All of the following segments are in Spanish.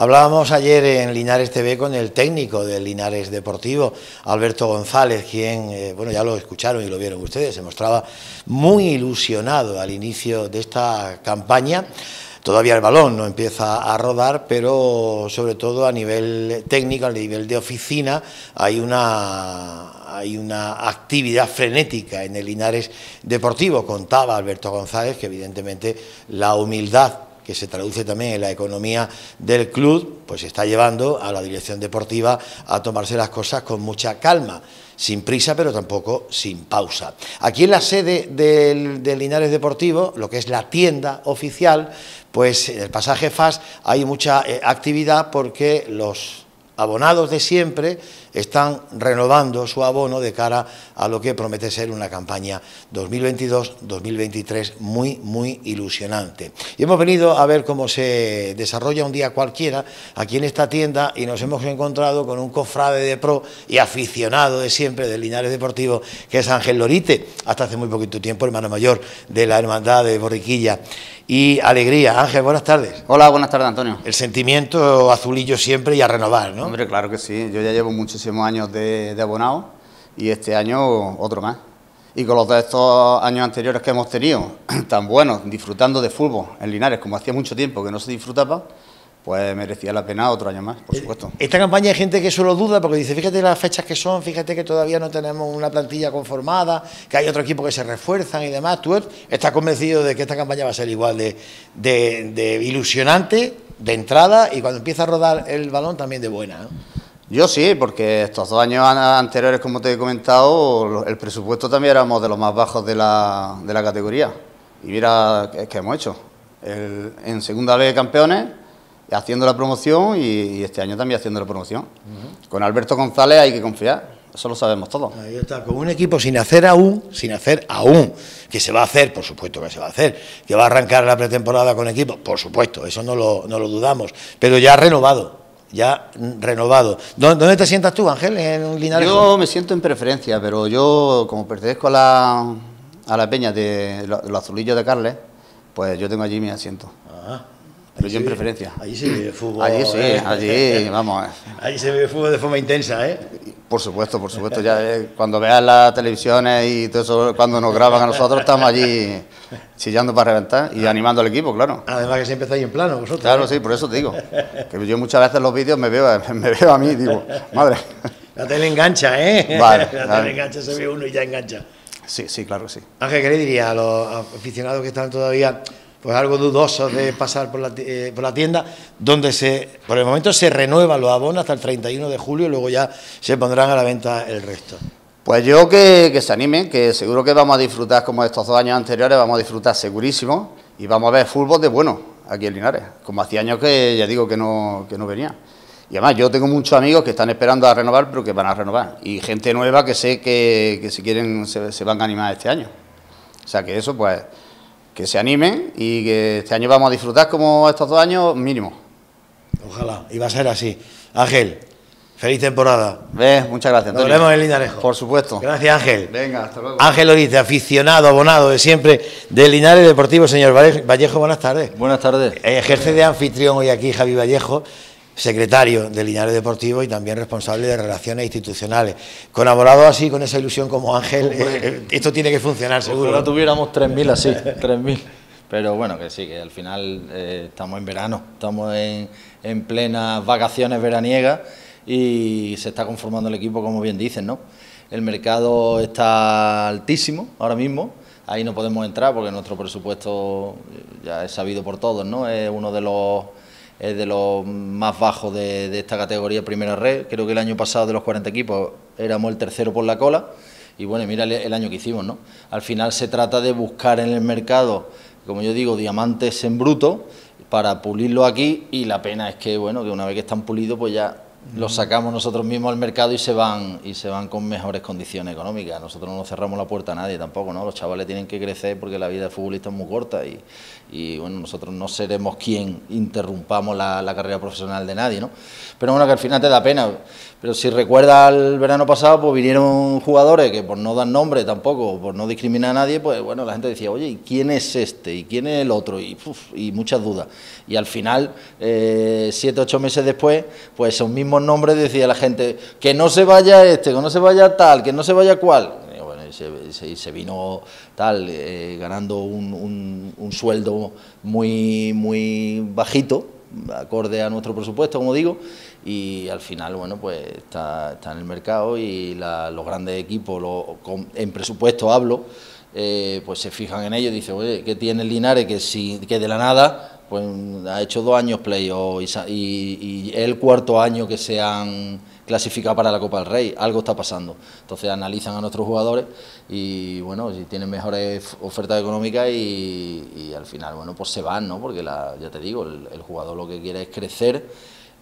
Hablábamos ayer en Linares TV con el técnico del Linares Deportivo, Alberto González, quien, eh, bueno, ya lo escucharon y lo vieron ustedes, se mostraba muy ilusionado al inicio de esta campaña. Todavía el balón no empieza a rodar, pero sobre todo a nivel técnico, a nivel de oficina, hay una, hay una actividad frenética en el Linares Deportivo. Contaba Alberto González que evidentemente la humildad que se traduce también en la economía del club, pues está llevando a la dirección deportiva a tomarse las cosas con mucha calma sin prisa, pero tampoco sin pausa. Aquí en la sede del, Linares Deportivo, lo que es la tienda oficial, pues en el pasaje FAS hay mucha eh, actividad porque los abonados de siempre están renovando su abono de cara a lo que promete ser una campaña 2022-2023 muy, muy ilusionante. Y hemos venido a ver cómo se desarrolla un día cualquiera aquí en esta tienda y nos hemos encontrado con un cofrade de pro y aficionado de siempre del Linares Deportivo, que es Ángel Lorite, hasta hace muy poquito tiempo hermano mayor de la Hermandad de Borriquilla y alegría. Ángel, buenas tardes. Hola, buenas tardes, Antonio. El sentimiento azulillo siempre y a renovar, ¿no? Hombre, claro que sí. Yo ya llevo muchísimos años de, abonado y este año otro más. Y con los de estos años anteriores que hemos tenido, tan buenos, disfrutando de fútbol en Linares, como hacía mucho tiempo que no se disfrutaba, pues merecía la pena otro año más, por eh, supuesto. Esta campaña hay gente que solo duda porque dice, fíjate las fechas que son, fíjate que todavía no tenemos una plantilla conformada, que hay otro equipo que se refuerzan y demás. ¿Tú estás convencido de que esta campaña va a ser igual de, de, ilusionante, de entrada y cuando empieza a rodar el balón también de buena? Yo sí, porque estos dos años anteriores, como te he comentado, el presupuesto también éramos de los más bajos de la, de la categoría. Y mira qué, hemos hecho. en segunda vez campeones haciendo la promoción y, este año también haciendo la promoción. Con Alberto González hay que confiar, eso lo sabemos todos. Ahí está, con un equipo sin hacer aún, sin hacer aún, que se va a hacer, por supuesto que se va a hacer, que va a arrancar la pretemporada con equipo, por supuesto, eso no lo, no lo dudamos, pero ya renovado. Ya renovado. ¿Dónde te sientas tú, Ángel? ¿En Linares? Yo me siento en preferencia, pero yo, como pertenezco a la, a la peña de los azulillos de Carles, pues yo tengo allí mi asiento. Ah. Pero yo en preferencia. Allí se vive fútbol. Allí sí, ¿eh? allí, vamos. Allí se vive fútbol de forma intensa, ¿eh? Por supuesto, por supuesto. Ya eh, cuando veas las televisiones y todo eso, cuando nos graban a nosotros, estamos allí chillando para reventar y animando al equipo, claro. Además que siempre estáis en plano vosotros. Claro, ¿eh? sí, por eso te digo. Que yo muchas veces en los vídeos me veo, me veo a mí y digo, madre. La tele engancha, ¿eh? Vale. La tele engancha, se ve uno y ya engancha. Sí, sí, claro que sí. Ángel, ¿qué le diría a los aficionados que están todavía pues algo dudoso de pasar por la, eh, por la, tienda, donde se, por el momento se renuevan los abonos hasta el 31 de julio y luego ya se pondrán a la venta el resto. Pues yo que, se animen, que seguro que vamos a disfrutar como estos dos años anteriores, vamos a disfrutar segurísimo y vamos a ver fútbol de bueno aquí en Linares, como hacía años que ya digo que no, que no venía. Y además yo tengo muchos amigos que están esperando a renovar, pero que van a renovar. Y gente nueva que sé que, que si quieren se, se van a animar este año. O sea que eso pues que se animen y que este año vamos a disfrutar como estos dos años mínimo. Ojalá, y va a ser así. Ángel, feliz temporada. Muchas gracias. Nos vemos en Linarejo. Por supuesto. Gracias, Ángel. Venga, hasta luego. Ángel Orice, aficionado, abonado de siempre del Linares Deportivo. Señor Vallejo, buenas tardes. Buenas tardes. Ejerce de anfitrión hoy aquí Javi Vallejo secretario del Linares Deportivo y también responsable de relaciones institucionales. Con abogado así, con esa ilusión como Ángel, eh, eh, esto tiene que funcionar seguro. no tuviéramos 3.000 así, 3.000. Pero bueno, que sí, que al final eh, estamos en verano, estamos en, en plenas vacaciones veraniegas y se está conformando el equipo, como bien dicen, ¿no? El mercado está altísimo ahora mismo, ahí no podemos entrar porque nuestro presupuesto ya es sabido por todos, ¿no? Es uno de los es de los más bajos de, esta categoría primera red. Creo que el año pasado de los 40 equipos éramos el tercero por la cola. Y bueno, mira el, año que hicimos, ¿no? Al final se trata de buscar en el mercado, como yo digo, diamantes en bruto para pulirlo aquí y la pena es que, bueno, que una vez que están pulidos, pues ya los sacamos nosotros mismos al mercado y se van y se van con mejores condiciones económicas. Nosotros no cerramos la puerta a nadie tampoco, ¿no? Los chavales tienen que crecer porque la vida de futbolista es muy corta y, bueno, nosotros no seremos quien interrumpamos la, carrera profesional de nadie, ¿no? Pero bueno, que al final te da pena. Pero si recuerdas el verano pasado, pues vinieron jugadores que por no dar nombre tampoco, por no discriminar a nadie, pues bueno, la gente decía, oye, ¿y quién es este? ¿Y quién es el otro? Y muchas dudas. Y al final, eh, siete, ocho meses después, pues esos mismos nombres decía la gente, que no se vaya este, que no se vaya tal, que no se vaya cual. Y bueno, y se, vino tal, eh, ganando un, un, un sueldo muy, muy bajito, acorde a nuestro presupuesto, como digo, y al final, bueno, pues está, está en el mercado y los grandes equipos, con, en presupuesto hablo, eh, pues se fijan en ello y dicen, oye, ¿qué tiene Linares que, si, que de la nada pues ha hecho dos años playoff y, y, y, el cuarto año que se han clasificado para la Copa del Rey, algo está pasando. Entonces analizan a nuestros jugadores y bueno, si tienen mejores ofertas económicas y, al final, bueno, pues se van, ¿no? Porque la, ya te digo, el jugador lo que quiere es crecer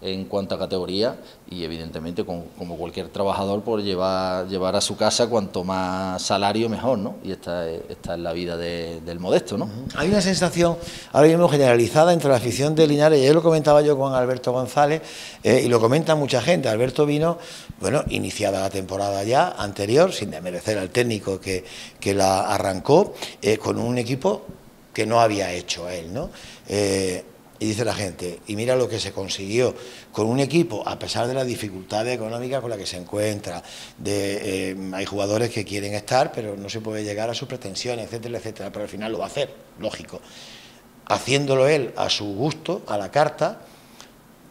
en cuanto a categoría y evidentemente como cualquier trabajador por llevar, llevar a su casa cuanto más salario mejor, ¿no? Y esta, esta es la vida de, del modesto, ¿no? Hay una sensación ahora mismo generalizada entre la afición de Linares, ya lo comentaba yo con Alberto González eh, y lo comenta mucha gente, Alberto vino, bueno, iniciada la temporada ya anterior, sin demerecer al técnico que, que la arrancó, eh, con un equipo que no había hecho él, ¿no? Eh, y dice la gente, y mira lo que se consiguió con un equipo, a pesar de las dificultades económicas con las que se encuentra, de, eh, hay jugadores que quieren estar, pero no se puede llegar a sus pretensiones, etcétera, etcétera, pero al final lo va a hacer, lógico. Haciéndolo él a su gusto, a la carta,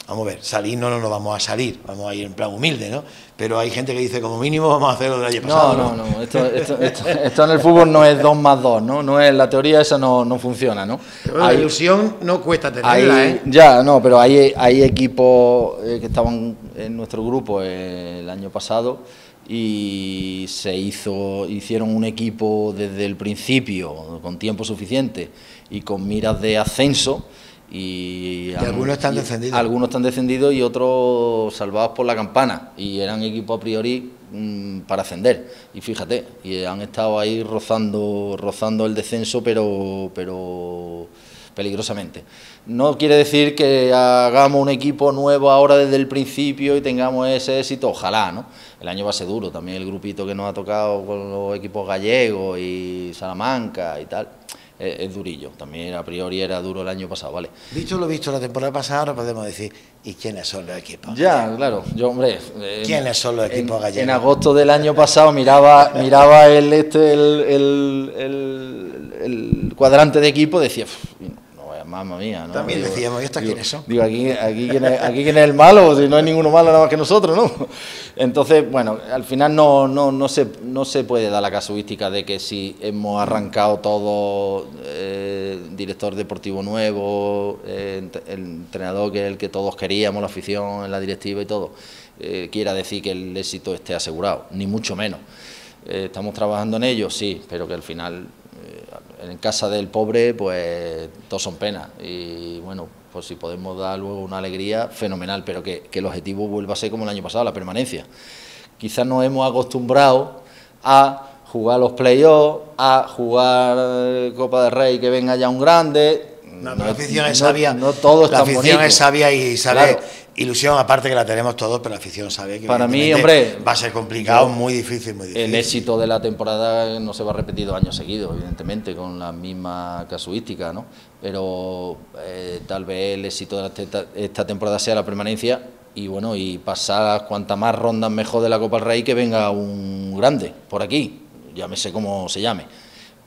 vamos a ver, salir no, no nos vamos a salir, vamos a ir en plan humilde, ¿no? Pero hay gente que dice, como mínimo vamos a hacer lo del año pasado. No, no, no, esto, esto, esto, esto, en el fútbol no es 2 más 2, ¿no? no es, la teoría esa no, no funciona, ¿no? Pero la ilusión no cuesta tenerla, hay, ¿eh? Ya, no, pero hay, hay equipos eh, que estaban en nuestro grupo el año pasado y se hizo, hicieron un equipo desde el principio, con tiempo suficiente y con miras de ascenso, y, y algunos están y descendidos. Algunos están descendidos y otros salvados por la campana. Y eran equipos a priori mmm, para ascender. Y fíjate, y han estado ahí rozando, rozando el descenso, pero, pero peligrosamente. No quiere decir que hagamos un equipo nuevo ahora desde el principio y tengamos ese éxito, ojalá, ¿no? El año va a ser duro, también el grupito que nos ha tocado con los equipos gallegos y Salamanca y tal es, es, durillo. También a priori era duro el año pasado, ¿vale? Visto lo visto la temporada pasada, ahora podemos decir, ¿y quiénes son los equipos? Ya, claro, yo, hombre. Eh, ¿Quiénes son los equipos en, gallegos? En agosto del año pasado miraba, miraba el, este, el, el, el, el cuadrante de equipo, decía, mamma mía. ¿no? También digo, decíamos, ¿y estas digo, quiénes son? Digo, aquí, aquí, ¿quién es, aquí quién es el malo, si no hay ninguno malo nada más que nosotros, ¿no? Entonces, bueno, al final no, no, no, se, no se puede dar la casuística de que si hemos arrancado todo, eh, director deportivo nuevo, eh, el entrenador que es el que todos queríamos, la afición, la directiva y todo, eh, quiera decir que el éxito esté asegurado, ni mucho menos. Estamos trabajando en ello, sí, pero que al final en casa del pobre, pues todos son penas. Y bueno, pues si podemos dar luego una alegría, fenomenal, pero que, que el objetivo vuelva a ser como el año pasado, la permanencia. Quizás nos hemos acostumbrado a jugar los playoffs, a jugar Copa de Rey, que venga ya un grande. No, no la afición es sabia. No, no todo es la tan afición bonito. es sabia y sabe Claro. ilusión, aparte que la tenemos todos, pero la afición sabe que Para mí, hombre, va a ser complicado, yo- muy difícil, muy difícil. El éxito de la temporada no se va a repetir dos años seguidos, evidentemente, con la misma casuística, ¿no? Pero eh, tal vez el éxito de esta, esta temporada sea la permanencia y bueno, y pasar cuantas más rondas mejor de la Copa del Rey que venga un grande por aquí, llámese como se llame,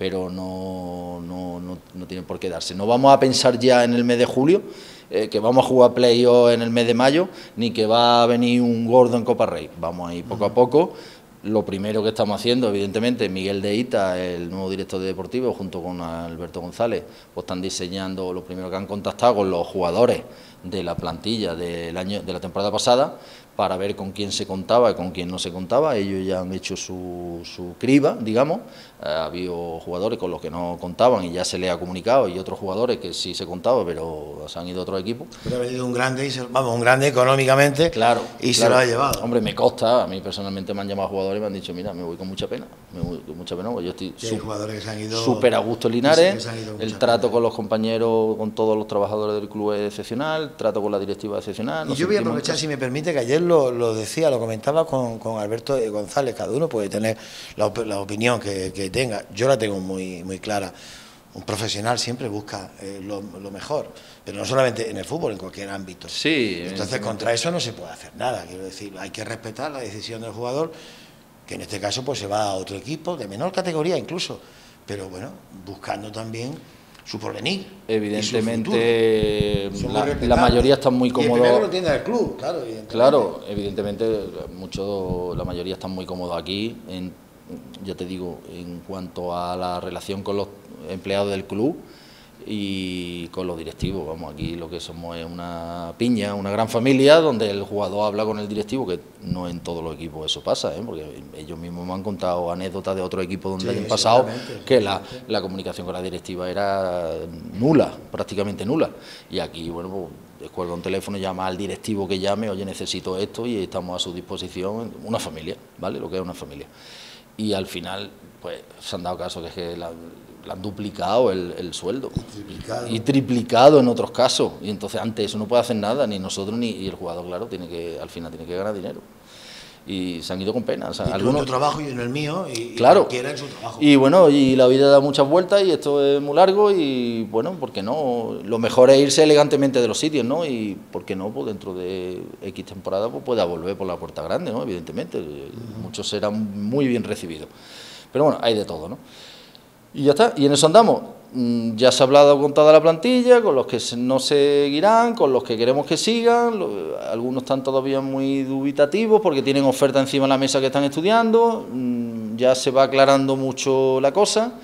pero no, no, no, no tiene por qué darse. No vamos a pensar ya en el mes de julio, eh, que vamos a jugar playoff en el mes de mayo, ni que va a venir un gordo en Copa Rey. Vamos a ir poco a poco. Lo primero que estamos haciendo, evidentemente, Miguel de Ita, el nuevo director de Deportivo, junto con Alberto González, pues están diseñando, lo primero que han contactado con los jugadores de la plantilla del año, de la temporada pasada, para ver con quién se contaba y con quién no se contaba. Ellos ya han hecho su, su criba, digamos. Eh, ha habido jugadores con los que no contaban y ya se les ha comunicado y otros jugadores que sí se contaba, pero se han ido a otro equipo. Pero ha venido un grande, y vamos, un grande económicamente claro, y se lo ha llevado. Hombre, me consta, a mí personalmente me han llamado jugadores y me han dicho, mira, me voy con mucha pena, me voy con mucha pena, porque yo estoy súper a gusto en Linares, el trato con los compañeros, con todos los trabajadores del club es excepcional, trato con la directiva es excepcional. Y yo voy a aprovechar, si me permite, que ayer lo, decía, lo comentaba con, con, Alberto González, cada uno puede tener la, opinión que, tenga, yo la tengo muy, muy clara. Un profesional siempre busca eh, lo, mejor, pero no solamente en el fútbol, en cualquier ámbito. Sí. Entonces, contra eso no se puede hacer nada. Quiero decir, hay que respetar la decisión del jugador, que en este caso pues se va a otro equipo, de menor categoría incluso, pero bueno, buscando también su porvenir. Evidentemente, la, mayoría están muy cómodos. Y lo tiene el club, claro. Evidentemente. Claro, evidentemente, mucho, la mayoría están muy cómodos aquí. En, ya te digo, en cuanto a la relación con los empleados del club y con los directivos. Vamos, aquí lo que somos es una piña, una gran familia donde el jugador habla con el directivo, que no en todos los equipos eso pasa, ¿eh? porque ellos mismos me han contado anécdotas de otros equipos donde han pasado que la, la, comunicación con la directiva era nula, prácticamente nula. Y aquí, bueno, pues cuelga un teléfono, llama al directivo que llame, oye, necesito esto y estamos a su disposición, una familia, ¿vale? Lo que es una familia. Y al final, pues se han dado caso que es que la, han duplicado el, sueldo. Y triplicado. en otros casos. Y entonces antes eso no puede hacer nada, ni nosotros ni el jugador, claro, tiene que al final tiene que ganar dinero. Y se han ido con pena. O algunos... trabajo y en el mío, y, claro. en su trabajo. Y bueno, y la vida da muchas vueltas y esto es muy largo y bueno, ¿por qué no? Lo mejor es irse elegantemente de los sitios, ¿no? Y ¿por qué no? Pues dentro de X temporada pues pueda volver por la puerta grande, ¿no? Evidentemente, muchos serán muy bien recibidos. Pero bueno, hay de todo, ¿no? Y ya está, y en eso andamos. Mm, ya se ha hablado con toda la plantilla, con los que no seguirán, con los que queremos que sigan. Algunos están todavía muy dubitativos porque tienen oferta encima de la mesa que están estudiando. Mm, ya se va aclarando mucho la cosa.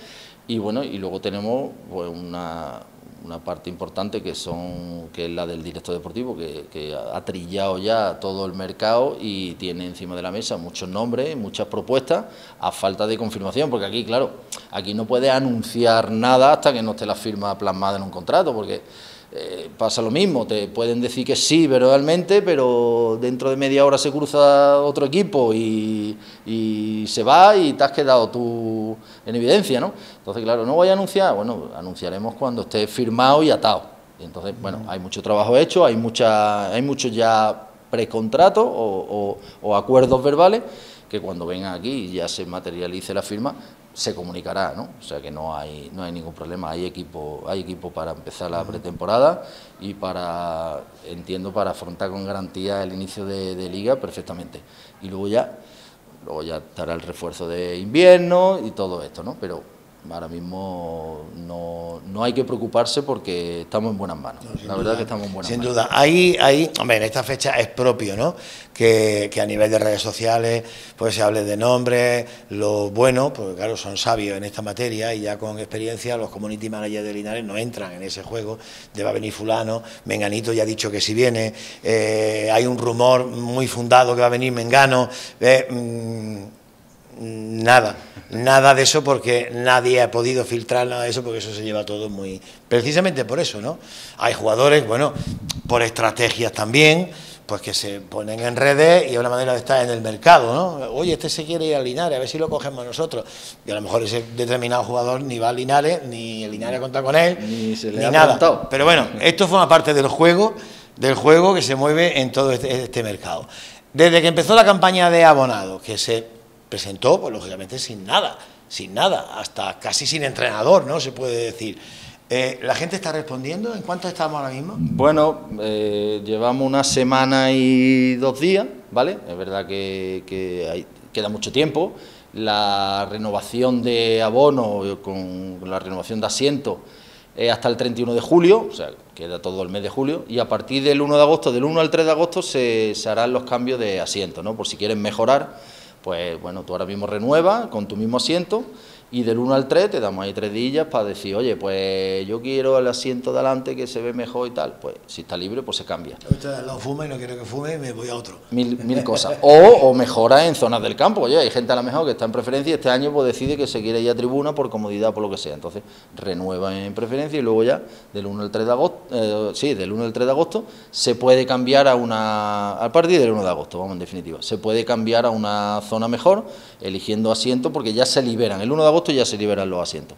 Y bueno, y luego tenemos pues, una, una parte importante que son que es la del director deportivo que, ha trillado ya todo el mercado y tiene encima de la mesa muchos nombres muchas propuestas a falta de confirmación porque aquí claro aquí no puede anunciar nada hasta que no esté la firma plasmada en un contrato porque eh, pasa lo mismo, te pueden decir que sí verbalmente, pero dentro de media hora se cruza otro equipo y, se va y te has quedado tú en evidencia, ¿no? Entonces, claro, no voy a anunciar, bueno, anunciaremos cuando esté firmado y atado. Y entonces, bueno, hay mucho trabajo hecho, hay, mucha, hay muchos ya precontratos o, o acuerdos verbales que cuando vengan aquí y ya se materialice la firma, se comunicará, ¿no? O sea que no hay, no hay ningún problema, hay equipo, hay equipo para empezar la pretemporada y para, entiendo, para afrontar con garantía el inicio de, de liga perfectamente. Y luego ya, luego ya estará el refuerzo de invierno y todo esto, ¿no? Pero ahora mismo no, no, hay que preocuparse porque estamos en buenas manos. la verdad es que estamos en buenas manos. Sin duda. Ahí, ahí, hombre, en esta fecha es propio, ¿no? Que, a nivel de redes sociales pues se hable de nombres, lo bueno, porque claro, son sabios en esta materia y ya con experiencia los community managers de Linares no entran en ese juego de va a venir fulano, Menganito ya ha dicho que si viene, eh, hay un rumor muy fundado que va a venir Mengano, eh, mm, nada nada de eso porque nadie ha podido filtrar nada de eso porque eso se lleva todo muy... Precisamente por eso, ¿no? Hay jugadores, bueno, por estrategias también, pues que se ponen en redes y es una manera de estar en el mercado, ¿no? Oye, este se quiere ir a Linares, a ver si lo cogemos nosotros. Y a lo mejor ese determinado jugador ni va a Linares, ni Linares cuenta con él, ni, se le nada. Pero bueno, esto forma parte del juego, del juego que se mueve en todo este, este mercado. Desde que empezó la campaña de abonados, que se presentó, pues lógicamente sin nada, sin nada, hasta casi sin entrenador, ¿no? Se puede decir. Eh, ¿La gente está respondiendo? ¿En cuánto estamos ahora mismo? Bueno, eh, llevamos una semana y dos días, ¿vale? Es verdad que, queda mucho tiempo. La renovación de abono con la renovación de asiento es hasta el 31 de julio, o sea, queda todo el mes de julio, y a partir del 1 de agosto, del 1 al 3 de agosto, se, se harán los cambios de asiento, ¿no? Por si quieren mejorar pues bueno, tú ahora mismo renuevas con tu mismo asiento y del 1 al 3 te damos ahí tres días para decir, oye, pues yo quiero el asiento de adelante que se ve mejor y tal. Pues si está libre, pues se cambia. Lado fuma y no quiero que fume, me voy a otro. Mil, mil cosas. O, o mejora en zonas del campo. Oye, hay gente a lo mejor que está en preferencia y este año pues decide que se quiere ir a tribuna por comodidad, por lo que sea. Entonces renueva en preferencia y luego ya del 1 al 3 de agosto, eh, sí, del 1 al 3 de agosto se puede cambiar a una, a partir del 1 de agosto, vamos en definitiva, se puede cambiar a una zona mejor eligiendo asiento porque ya se liberan. El 1 de agosto ya se liberan los asientos.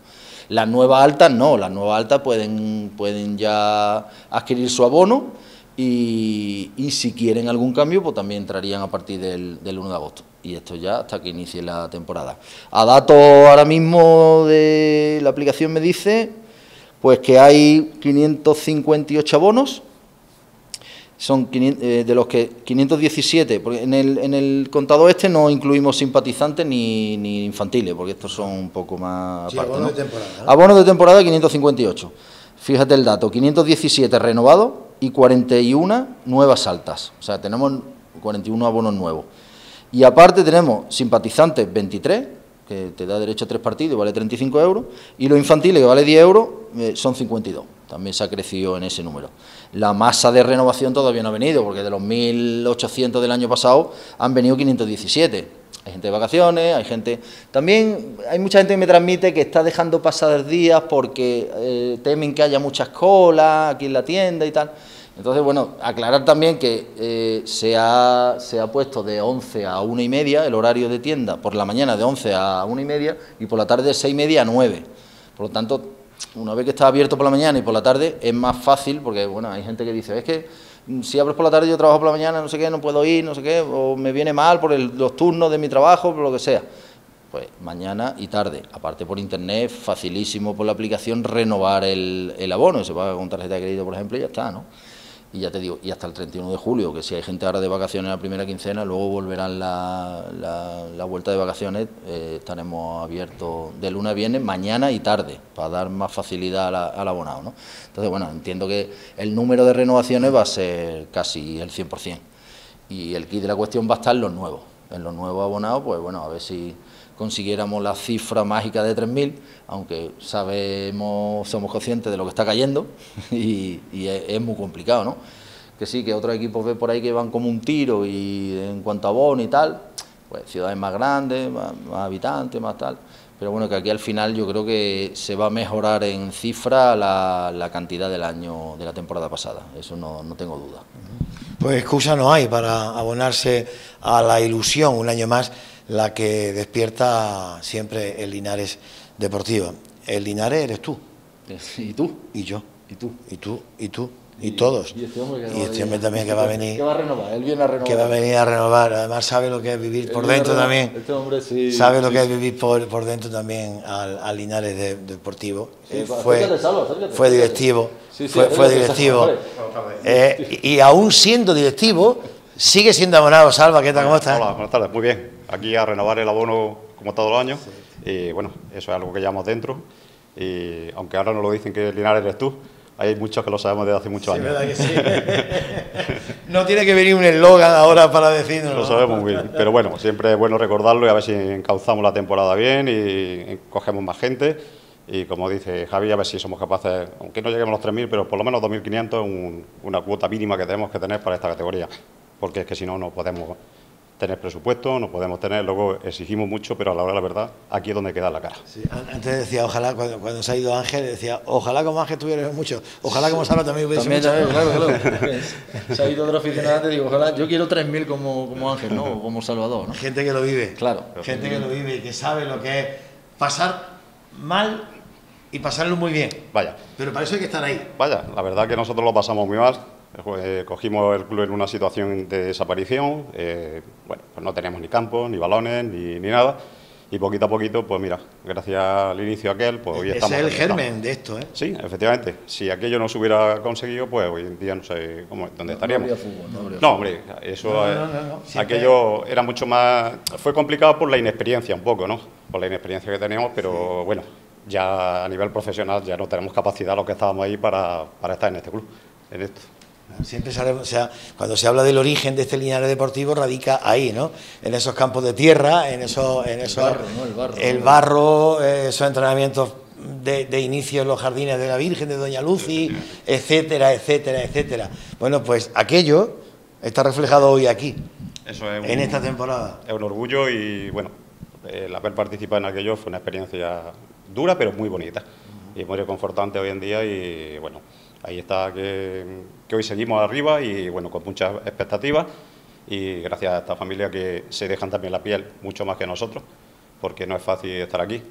Las nuevas altas no, las nuevas altas pueden, pueden ya adquirir su abono y, y si quieren algún cambio, pues también entrarían a partir del, del 1 de agosto. Y esto ya hasta que inicie la temporada. A datos ahora mismo de la aplicación me dice pues que hay 558 abonos son 500, eh, de los que 517, porque en el, en el contador este no incluimos simpatizantes ni, ni infantiles, porque estos son un poco más Sí, aparte, abono ¿no? de temporada, ¿no? Abonos de temporada 558. Fíjate el dato, 517 renovados y 41 nuevas altas. O sea, tenemos 41 abonos nuevos. Y aparte tenemos simpatizantes 23, que te da derecho a tres partidos y vale 35 euros, y los infantiles, que vale 10 euros, eh, son 52. También se ha crecido en ese número. La masa de renovación todavía no ha venido, porque de los 1.800 del año pasado han venido 517. Hay gente de vacaciones, hay gente... También hay mucha gente que me transmite que está dejando pasar días porque eh, temen que haya muchas colas aquí en la tienda y tal. Entonces, bueno, aclarar también que eh, se, ha, se ha puesto de 11 a 1 y media el horario de tienda, por la mañana de 11 a 1 y media y por la tarde de 6 y media a 9. Por lo tanto, una vez que está abierto por la mañana y por la tarde es más fácil, porque bueno, hay gente que dice, es que si abres por la tarde yo trabajo por la mañana, no sé qué, no puedo ir, no sé qué, o me viene mal por el- los turnos de mi trabajo, por lo que sea. Pues mañana y tarde, aparte por internet, facilísimo por la aplicación renovar el, el abono, se paga con tarjeta de crédito, por ejemplo, y ya está, ¿no? Y ya te digo, y hasta el 31 de julio, que si hay gente ahora de vacaciones en la primera quincena, luego volverán la, la, vuelta de vacaciones, eh, estaremos abiertos de lunes a viernes, mañana y tarde, para dar más facilidad al abonado, ¿no? Entonces, bueno, entiendo que el número de renovaciones va a ser casi el 100%. Y el kit de la cuestión va a estar los nuevos. En los nuevos abonados, pues bueno, a ver si consiguiéramos la cifra mágica de 3.000, aunque sabemos, somos conscientes de lo que está cayendo y, es, muy complicado, ¿no? Que sí, que otros equipos ve por ahí que van como un tiro y en cuanto a abono y tal, pues ciudades más grandes, más, más habitantes, más tal. Pero bueno, que aquí al final yo creo que se va a mejorar en cifra la, la cantidad del año, de la temporada pasada, eso no, no tengo duda. Pues excusa no hay para abonarse a la ilusión un año más, la que despierta siempre el Linares Deportivo. El Linares eres tú, ¿Y tú? y yo, ¿Y tú? y tú, y tú, y todos. Y este hombre, que Y este hombre también que va a venir, Que va a renovar, él viene a renovar. que va a venir a renovar. Además sabe lo que es vivir Él por dentro también. Este hombre sí. Sabe lo sí, que es vivir por, por dentro también al, al Linares de- Deportivo. Sí, Eh, fue, acércate, Salva, acércate, fue directivo, Sí, sí, fue, fue directivo. Eh, y, y aún siendo directivo, sigue siendo abonado. Salva, ¿qué tal? ¿Cómo estás? Hola, buenas tardes. Muy bien. Aquí a renovar el abono como todos los años. Y bueno, eso es algo que llevamos dentro. Y aunque ahora no lo dicen que Linares eres tú, hay muchos que lo sabemos desde hace muchos Sí, años. verdad que sí. no tiene que venir un eslogan ahora para decirnos. Lo sabemos muy bien. Pero bueno, siempre es bueno recordarlo y a ver si encauzamos la temporada bien y cogemos más gente. Y como dice Javi, a ver si somos capaces, aunque no lleguemos a los 3.000, pero por lo menos 2.500 es un- una cuota mínima que tenemos que tener para esta categoría. Porque es que si no, no podemos tener presupuesto, no podemos tener, luego exigimos mucho, pero a la hora de la verdad, aquí es donde queda la cara. Sí, an- antes decía, ojalá, cuando, cuando se ha ido Ángel, decía, ojalá como Ángel tuviera mucho, ojalá como Salva también hubiese También, mucho. también, claro, claro. Se ha ido otro aficionado, te digo, ojalá, yo quiero 3.000 como, como Ángel, ¿no? O como Salvador, ¿no? Gente que lo vive. Claro. Gente que lo vive y que sabe lo que es pasar mal y pasarlo muy bien. Vaya, Pero para eso hay que estar ahí. vaya, la verdad que nosotros lo pasamos muy mal. Eh, cogimos el club en una situación de desaparición, eh, bueno, pues no teníamos ni campos, ni balones, ni, ni nada. Y poquito a poquito, pues mira, gracias al inicio aquel, pues hoy Ese estamos. es el estamos. germen de esto, ¿eh? Sí, efectivamente. Si aquello no se hubiera conseguido, pues hoy en día no sé cómo, dónde estaríamos. No habría fútbol, no habría No, hombre, eso No, eh, no, no, no. Siempre- aquello era mucho más fue complicado por la inexperiencia un poco, ¿no? Por la inexperiencia que teníamos, pero bueno, ya a nivel profesional ya no tenemos capacidad los que estábamos ahí para, para estar en este club, en esto. Siempre o sea, cuando se habla del origen de este Linares deportivo radica ahí, ¿no? En esos campos de tierra, en esos, en esos el barro, ¿no? el barro, el barro eh, esos entrenamientos de, inicio en los jardines de la Virgen de Doña Lucy, etcétera, etcétera, etcétera. Bueno, pues aquello está reflejado hoy aquí, en esta temporada. Es un orgullo y bueno, el haber participado en aquello fue una experiencia dura pero muy bonita y muy reconfortante hoy en día y bueno, ahí está que, hoy seguimos arriba y bueno, con muchas expectativas. Y gracias a esta familia que se dejan también la piel mucho más que nosotros porque no es fácil estar aquí.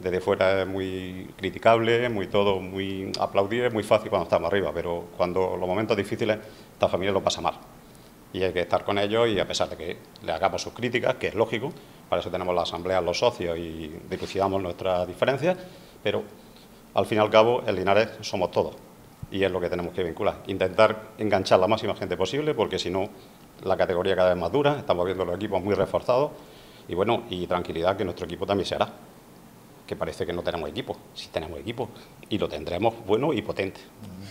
Desde fuera es muy criticable, muy todo, muy aplaudir, es muy fácil cuando estamos arriba, pero cuando los momentos difíciles esta familia lo pasa mal. Y hay que estar con ellos y a pesar de que le hagamos sus críticas, que es lógico, para eso tenemos la asamblea, los socios y dilucidamos nuestras diferencias, pero al fin y al cabo el Linares somos todos y es lo que tenemos que vincular. Intentar enganchar la máxima gente posible porque si no la categoría cada vez más dura, estamos viendo los equipos muy reforzados y bueno, y tranquilidad que nuestro equipo también se hará que parece que no tenemos equipo. Sí tenemos equipo y lo tendremos bueno y potente.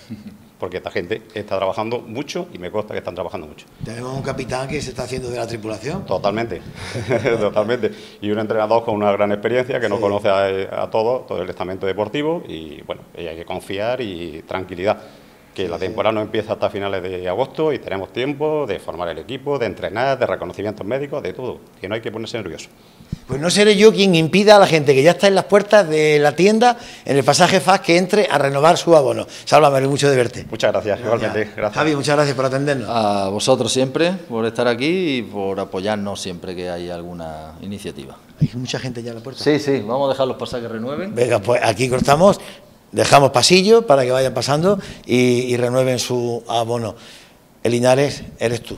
Porque esta gente está trabajando mucho y me consta que están trabajando mucho. Tenemos un capitán que se está haciendo de la tripulación. Totalmente, totalmente. Y un entrenador con una gran experiencia que no conoce a, a todo, todo el estamento deportivo y bueno, hay que confiar y tranquilidad que la temporada no empieza hasta finales de agosto y tenemos tiempo de formar el equipo, de entrenar, de reconocimientos médicos, de todo, que no hay que ponerse nervioso. Pues no seré yo quien impida a la gente que ya está en las puertas de la tienda, en el pasaje FAS, que entre a renovar su abono. Sálvame, mucho de verte. Muchas gracias, igualmente. Gracias. Javi, muchas gracias por atendernos. A vosotros siempre, por estar aquí y por apoyarnos siempre que hay alguna iniciativa. Hay mucha gente ya en la puerta. Sí, sí, vamos a dejar los pasajes renueven. Venga, pues aquí cortamos. Dejamos pasillo para que vayan pasando y, renueven su abono. El Linares eres tú.